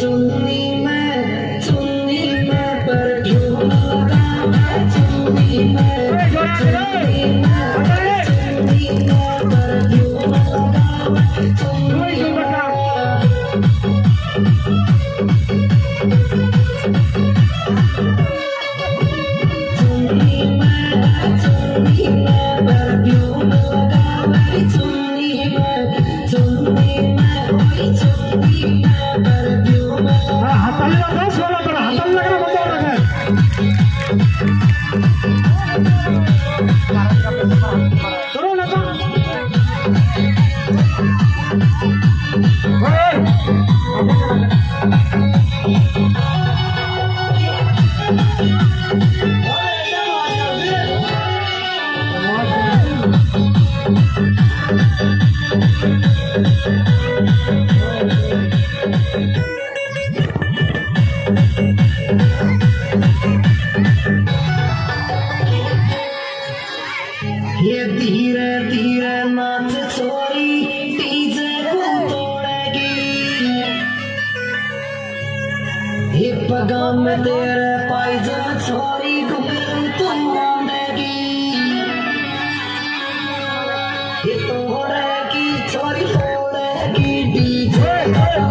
चुन्नी मैं चुन्नी मैं पर झूमता मैं चुन्नी मैं चुन्नी मैं चुन्नी मैं पर झूमता मैं चुन्नी मैं गम तेरे पाइजा छोरी कपिल तुम ये तो हो रहा की छोरी फोड़े की डीजे की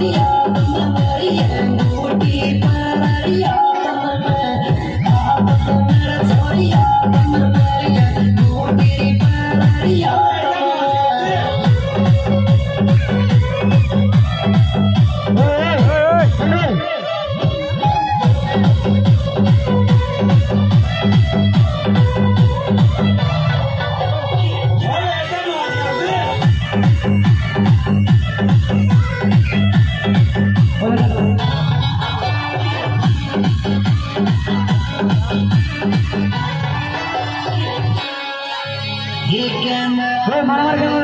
somebody. मरा